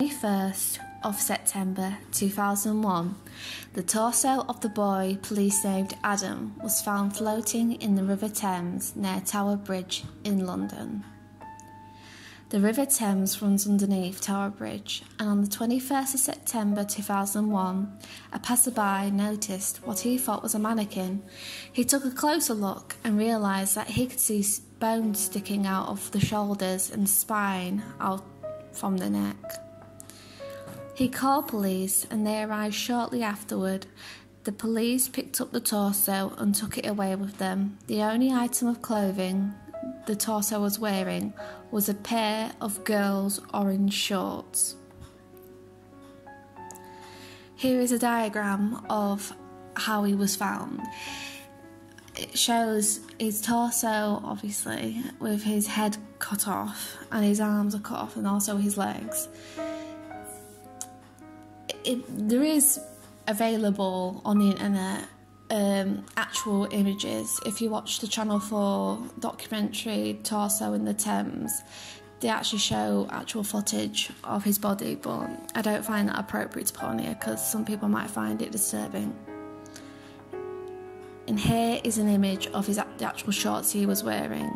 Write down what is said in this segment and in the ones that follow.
21st of September 2001, the torso of the boy police named Adam was found floating in the River Thames near Tower Bridge in London. The River Thames runs underneath Tower Bridge, and on the 21st of September 2001, a passerby noticed what he thought was a mannequin. He took a closer look and realised that he could see bones sticking out of the shoulders and spine out from the neck. He called police and they arrived shortly afterward. The police picked up the torso and took it away with them. The only item of clothing the torso was wearing was a pair of girls' orange shorts. Here is a diagram of how he was found. It shows his torso, obviously, with his head cut off, and his arms are cut off, and also his legs. It, there is available on the internet um, actual images. If you watch the Channel 4 documentary Torso in the Thames, they actually show actual footage of his body, but I don't find that appropriate to put on here because some people might find it disturbing. And here is an image of his the actual shorts he was wearing.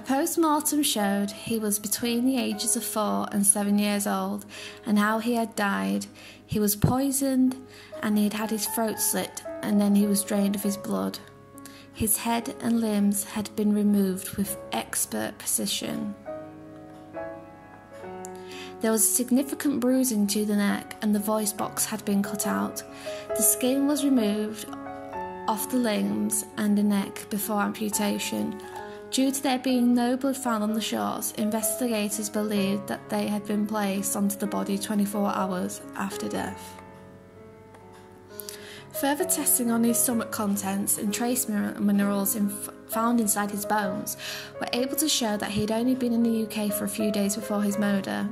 A post mortem showed he was between the ages of four and seven years old and how he had died. He was poisoned and he had had his throat slit and then he was drained of his blood. His head and limbs had been removed with expert precision. There was significant bruising to the neck and the voice box had been cut out. The skin was removed off the limbs and the neck before amputation. Due to there being no blood found on the shorts, investigators believed that they had been placed onto the body 24 hours after death. Further testing on his stomach contents and trace minerals in found inside his bones were able to show that he had only been in the UK for a few days before his murder.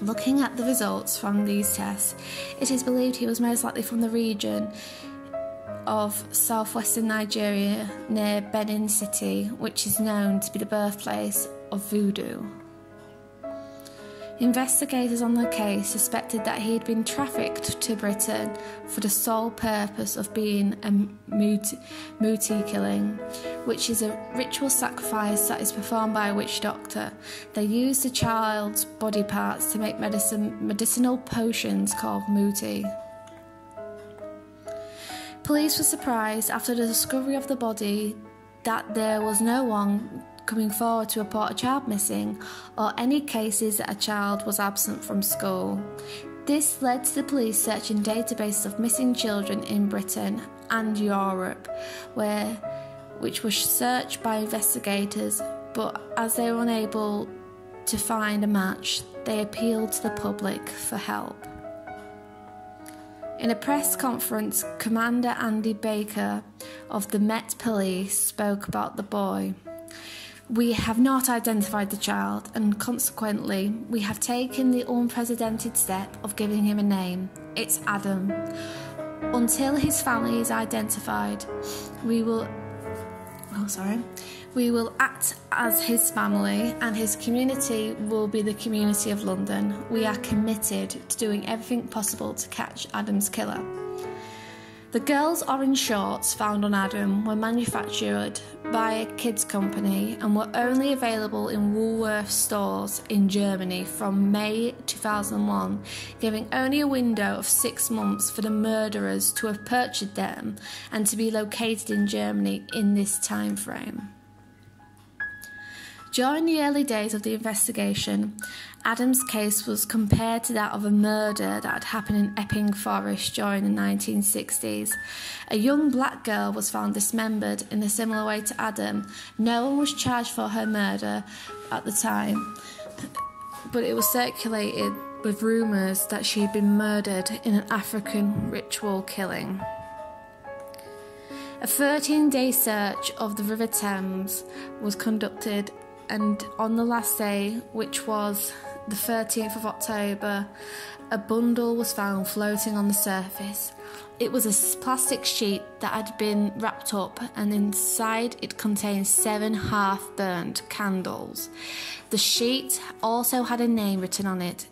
Looking at the results from these tests, it is believed he was most likely from the region of southwestern Nigeria near Benin City, which is known to be the birthplace of voodoo. Investigators on the case suspected that he had been trafficked to Britain for the sole purpose of being a muti, muti killing, which is a ritual sacrifice that is performed by a witch doctor. They use the child's body parts to make medicine, medicinal potions called muti. Police were surprised after the discovery of the body that there was no one coming forward to report a child missing or any cases that a child was absent from school. This led to the police searching databases of missing children in Britain and Europe, where which was searched by investigators, but as they were unable to find a match, they appealed to the public for help. In a press conference, Commander Andy Baker of the Met Police spoke about the boy. We have not identified the child, and consequently, we have taken the unprecedented step of giving him a name. It's Adam. Until his family is identified, we will. Oh, sorry. We will act as his family, and his community will be the community of London. We are committed to doing everything possible to catch Adam's killer. The girls' orange shorts found on Adam were manufactured by a kids company and were only available in Woolworth stores in Germany from May 2001, giving only a window of six months for the murderers to have purchased them and to be located in Germany in this time frame. During the early days of the investigation, Adam's case was compared to that of a murder that had happened in Epping Forest during the 1960s. A young black girl was found dismembered in a similar way to Adam. No one was charged for her murder at the time, but it was circulated with rumours that she had been murdered in an African ritual killing. A 13 day search of the River Thames was conducted and on the last day, which was the 13th of October, a bundle was found floating on the surface. It was a plastic sheet that had been wrapped up, and inside it contained seven half burnt candles. The sheet also had a name written on it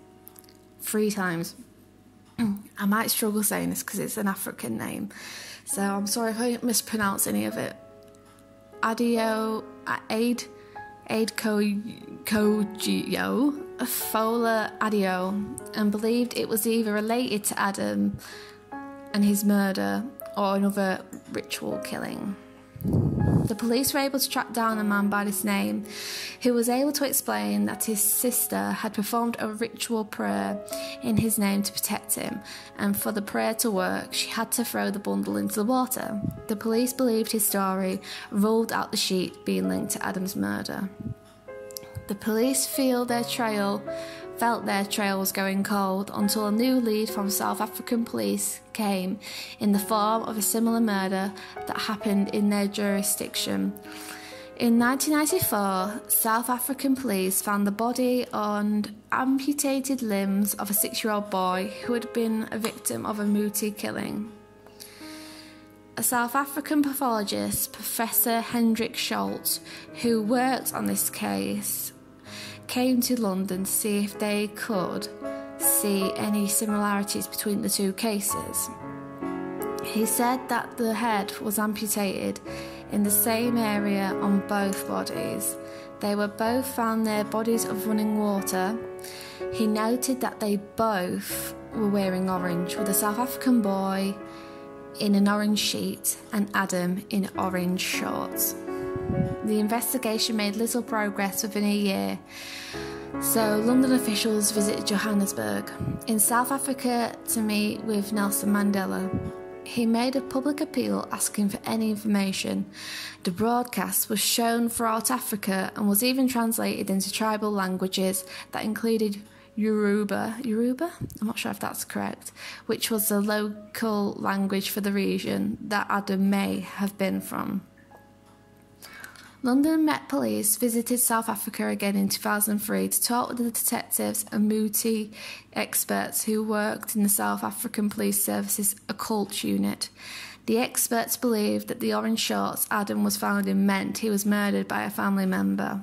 three times. I might struggle saying this because it's an African name, so I'm sorry if I mispronounce any of it. Adio, Aid, Aid Kogio, Fola Adio, and believed it was either related to Adam and his murder or another ritual killing. The police were able to track down a man by this name who was able to explain that his sister had performed a ritual prayer in his name to protect him, and for the prayer to work, she had to throw the bundle into the water. The police believed his story, ruled out the sheet being linked to Adam's murder. The police feel their trail felt their trail was going cold until a new lead from South African police came in the form of a similar murder that happened in their jurisdiction. In 1994, South African police found the body and amputated limbs of a six year old boy who had been a victim of a Muti killing. A South African pathologist, Professor Hendrik Scholtz, who worked on this case, came to London to see if they could see any similarities between the two cases. He said that the head was amputated in the same area on both bodies. They were both found near bodies of running water. He noted that they both were wearing orange, with a South African boy in an orange sheet and Adam in orange shorts. The investigation made little progress within a year, so London officials visited Johannesburg in South Africa to meet with Nelson Mandela. He made a public appeal asking for any information. The broadcast was shown throughout Africa and was even translated into tribal languages that included Yoruba, Yoruba? I'm not sure if that's correct, which was the local language for the region that Adam may have been from. London Met Police visited South Africa again in 2003 to talk with the detectives and Muti experts who worked in the South African Police Service's occult unit. The experts believed that the orange shorts Adam was found in meant he was murdered by a family member.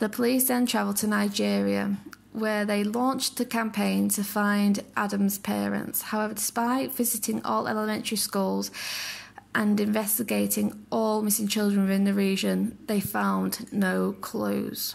The police then travelled to Nigeria, where they launched the campaign to find Adam's parents. However, despite visiting all elementary schools, and investigating all missing children within the region, they found no clues.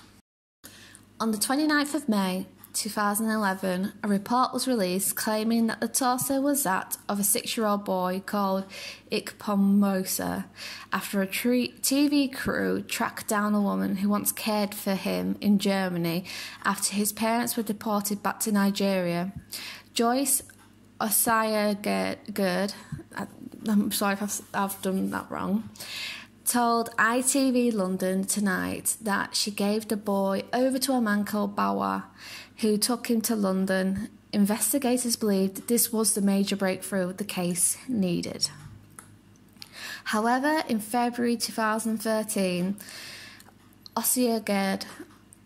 On the 29th of May 2011, a report was released claiming that the torso was that of a six year old boy called Ikpomwosa after a TV crew tracked down a woman who once cared for him in Germany after his parents were deported back to Nigeria. Joyce Osaya Gerd, I'm sorry if I've, I've done that wrong, told ITV London tonight that she gave the boy over to a man called Bawa, who took him to London. Investigators believed this was the major breakthrough the case needed. However, in February 2013, Gerd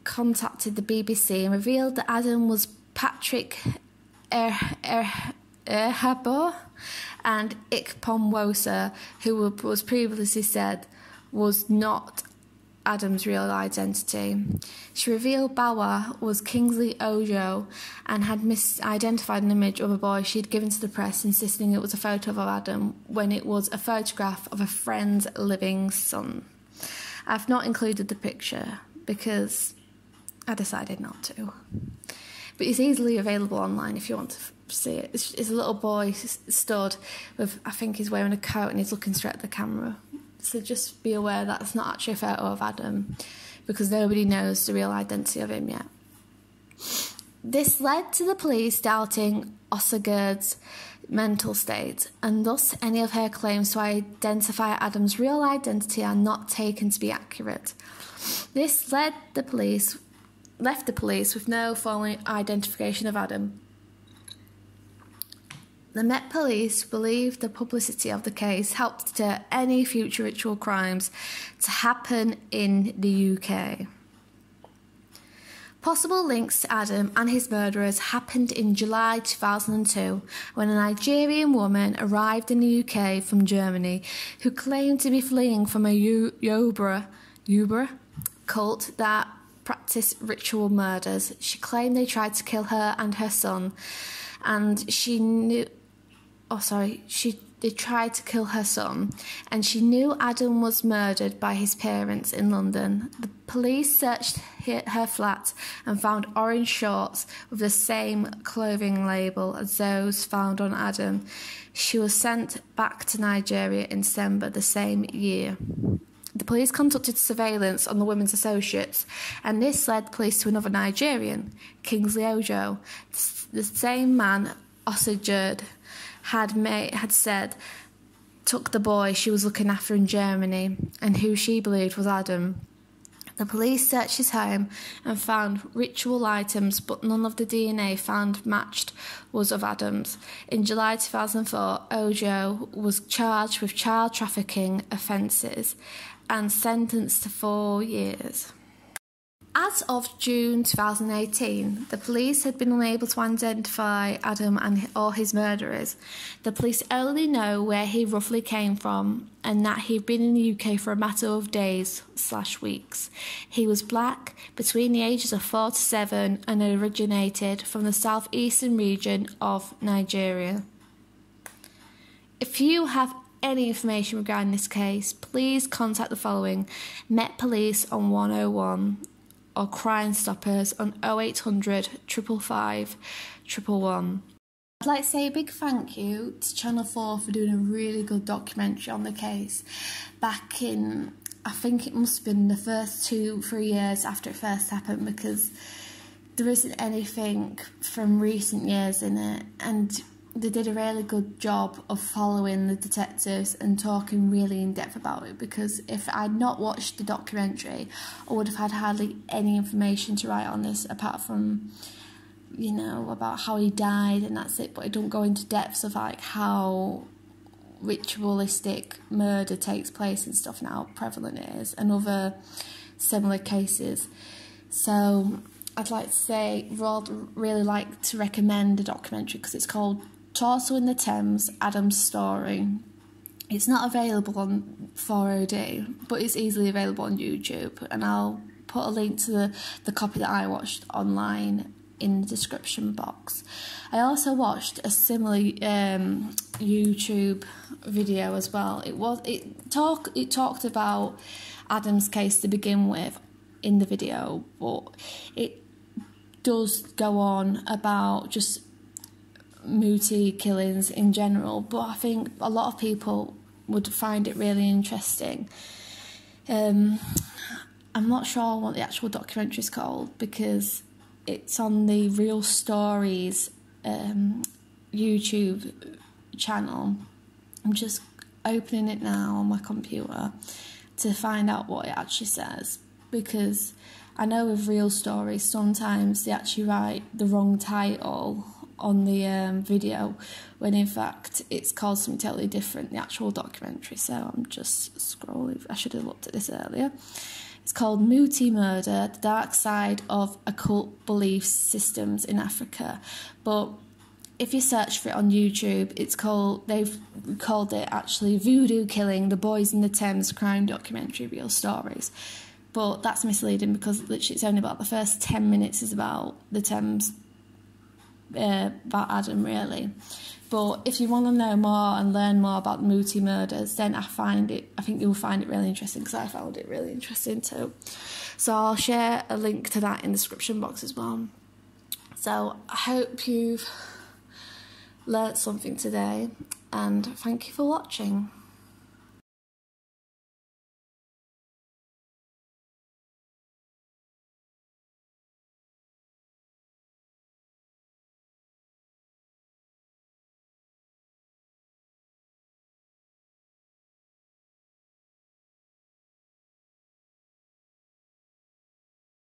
contacted the BBC and revealed that Adam was Patrick er, er, Erhabor and Ikpomwosa, who was previously said was not Adam's real identity. She revealed Bawa was Kingsley Ojo and had misidentified an image of a boy she'd given to the press, insisting it was a photo of Adam when it was a photograph of a friend's living son. I've not included the picture because I decided not to. But it's easily available online if you want to see it. It's, it's a little boy stood with, I think he's wearing a coat and he's looking straight at the camera. So just be aware that's not actually a photo of Adam because nobody knows the real identity of him yet. This led to the police doubting Osagerd's mental state, and thus any of her claims to identify Adam's real identity are not taken to be accurate. This led the police left the police with no formal identification of Adam. The Met Police believe the publicity of the case helped deter any future ritual crimes to happen in the UK. Possible links to Adam and his murderers happened in July 2002 when a Nigerian woman arrived in the UK from Germany who claimed to be fleeing from a Yoruba cult that practiced ritual murders. She claimed they tried to kill her and her son, and she knew. Oh, sorry. She they tried to kill her son, and she knew Adam was murdered by his parents in London. The police searched her flat and found orange shorts with the same clothing label as those found on Adam. She was sent back to Nigeria in December the same year. The police conducted surveillance on the women's associates, and this led police to another Nigerian, Kingsley Ojo, the same man Osajerd had made, had said took the boy she was looking after in Germany and who she believed was Adam. The police searched his home and found ritual items, but none of the DNA found matched was of Adam's. In July 2004, Ojo was charged with child trafficking offences and sentenced to four years. As of June 2018, the police had been unable to identify Adam and or his murderers. The police only know where he roughly came from and that he'd been in the UK for a matter of days slash weeks. He was black, between the ages of four to seven, and originated from the southeastern region of Nigeria. If you have any information regarding this case, please contact the following Met Police on 101 or Crime Stoppers on 0800 555 111. I'd like to say a big thank you to Channel 4 for doing a really good documentary on the case back in, I think it must have been the first two, three years after it first happened because there isn't anything from recent years in it and they did a really good job of following the detectives and talking really in depth about it because if I'd not watched the documentary, I would have had hardly any information to write on this apart from, you know, about how he died and that's it. But I don't go into depths of like how ritualistic murder takes place and stuff and how prevalent it is and other similar cases. So I'd like to say Rod really like to recommend a documentary because it's called Torso in the Thames, Adam's Story. It's not available on 4OD, but it's easily available on YouTube, and I'll put a link to the, the copy that I watched online in the description box. I also watched a similar um, YouTube video as well. It was it talk it talked about Adam's case to begin with in the video, but it does go on about just Muti killings in general, but I think a lot of people would find it really interesting. Um, I'm not sure what the actual documentary is called because it's on the Real Stories um, YouTube channel. I'm just opening it now on my computer to find out what it actually says because I know with real stories sometimes they actually write the wrong title on the um, video when in fact it's called something totally different, the actual documentary. So I'm just scrolling. I should have looked at this earlier. It's called Muti Murder The Dark Side of Occult Belief Systems in Africa. But if you search for it on YouTube, it's called they've called it actually Voodoo Killing: The Boys in the Thames Crime Documentary Real Stories. But that's misleading because literally it's only about the first ten minutes is about the Thames uh, about Adam really. But if you want to know more and learn more about the Muti murders, then I find it. I think you'll find it really interesting because I found it really interesting too. So I'll share a link to that in the description box as well. So I hope you've learnt something today, and thank you for watching.